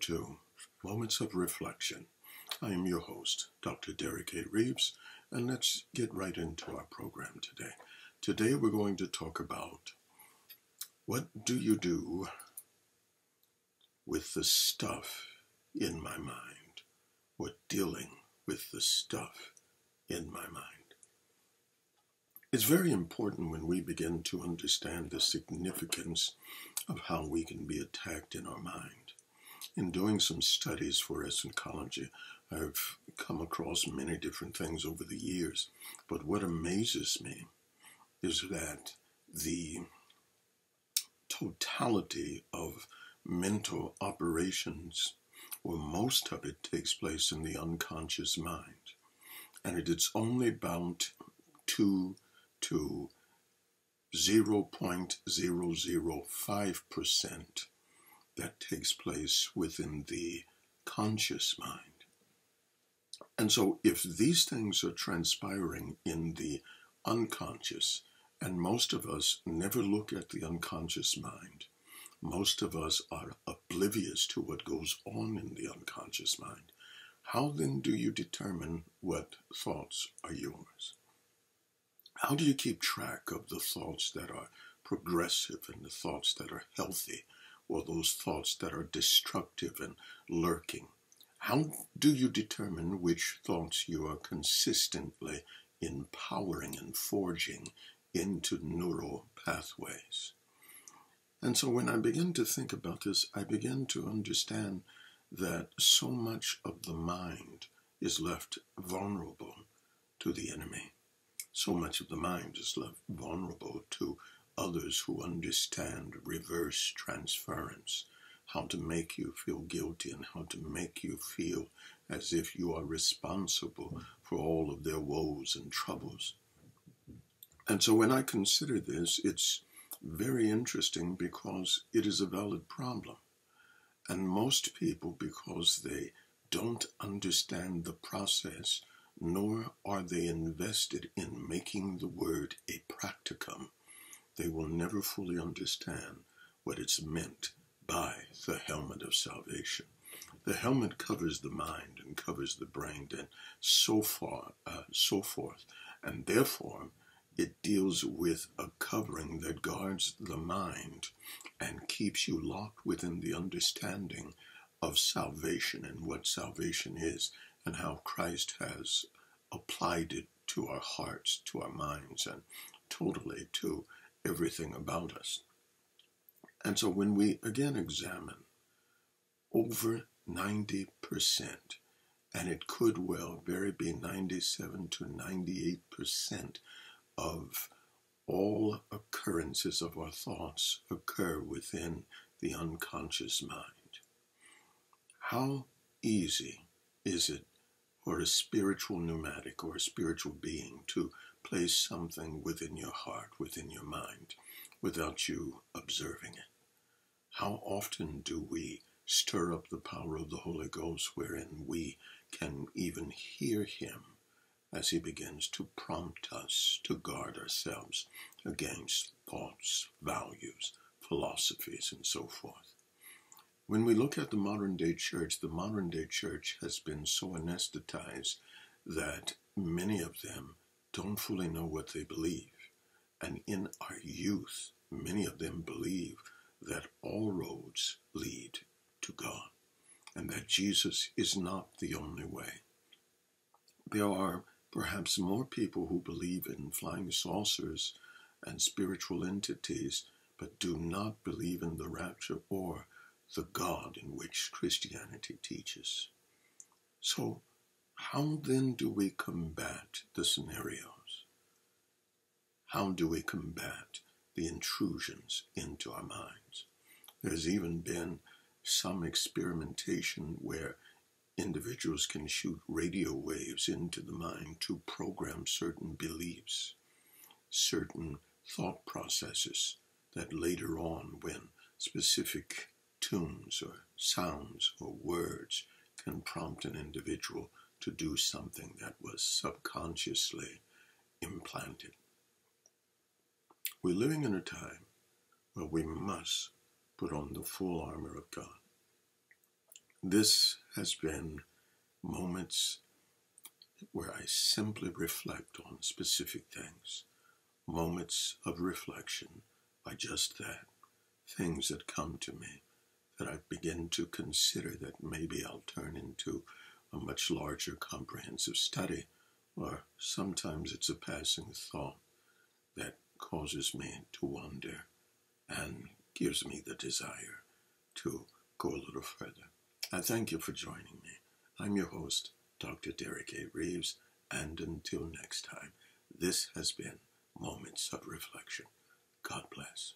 to Moments of Reflection. I am your host, Dr. Derek A. Reeves, and let's get right into our program today. Today we're going to talk about what do you do with the stuff in my mind, or dealing with the stuff in my mind. It's very important when we begin to understand the significance of how we can be attacked in our mind. In doing some studies for eschatology, I've come across many different things over the years, but what amazes me is that the totality of mental operations, or most of it, takes place in the unconscious mind. And it is only about 2 to 0.005% that takes place within the conscious mind. And so, if these things are transpiring in the unconscious, and most of us never look at the unconscious mind, most of us are oblivious to what goes on in the unconscious mind, how then do you determine what thoughts are yours? How do you keep track of the thoughts that are progressive and the thoughts that are healthy, or those thoughts that are destructive and lurking? How do you determine which thoughts you are consistently empowering and forging into neural pathways? And so when I begin to think about this, I begin to understand that so much of the mind is left vulnerable to the enemy. So much of the mind is left vulnerable to others who understand reverse transference, how to make you feel guilty and how to make you feel as if you are responsible for all of their woes and troubles. And so when I consider this, it's very interesting because it is a valid problem. And most people, because they don't understand the process, nor are they invested in making the word a practicum, they will never fully understand what it's meant by the helmet of salvation. The helmet covers the mind and covers the brain and so far, uh, so forth, and therefore it deals with a covering that guards the mind and keeps you locked within the understanding of salvation and what salvation is and how Christ has applied it to our hearts, to our minds, and totally to everything about us. And so when we again examine over 90%, and it could well very be 97 to 98% of all occurrences of our thoughts occur within the unconscious mind. How easy is it for a spiritual pneumatic or a spiritual being to place something within your heart, within your mind, without you observing it? How often do we stir up the power of the Holy Ghost wherein we can even hear Him as He begins to prompt us to guard ourselves against thoughts, values, philosophies, and so forth? When we look at the modern day church, the modern day church has been so anesthetized that many of them don't fully know what they believe. And in our youth, many of them believe that all roads lead to God and that Jesus is not the only way. There are perhaps more people who believe in flying saucers and spiritual entities, but do not believe in the rapture or the God in which Christianity teaches. So, how then do we combat the scenarios? How do we combat the intrusions into our minds? There's even been some experimentation where individuals can shoot radio waves into the mind to program certain beliefs, certain thought processes that later on, when specific tunes or sounds or words can prompt an individual to do something that was subconsciously implanted. We're living in a time where we must put on the full armor of God. This has been moments where I simply reflect on specific things, moments of reflection by just that, things that come to me that I begin to consider that maybe I'll turn into a much larger comprehensive study, or sometimes it's a passing thought that causes me to wonder and gives me the desire to go a little further. I thank you for joining me. I'm your host, Dr. Derek A. Reeves, and until next time, this has been Moments of Reflection. God bless.